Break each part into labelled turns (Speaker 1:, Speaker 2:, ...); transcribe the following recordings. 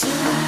Speaker 1: tonight.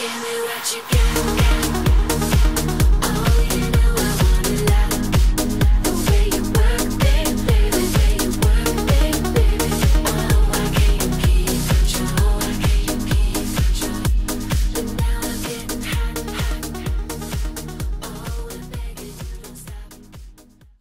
Speaker 1: give me what you give me.